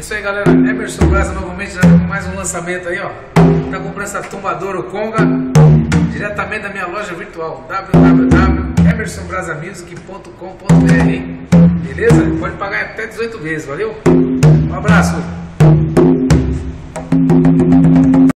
Isso aí, galera. Emerson Braza novamente já com mais um lançamento aí, ó. Tá comprando essa tombadora Conga diretamente da minha loja virtual www.emersonbrasamusic.com.br. Beleza? Pode pagar até 18 vezes, valeu? Um abraço.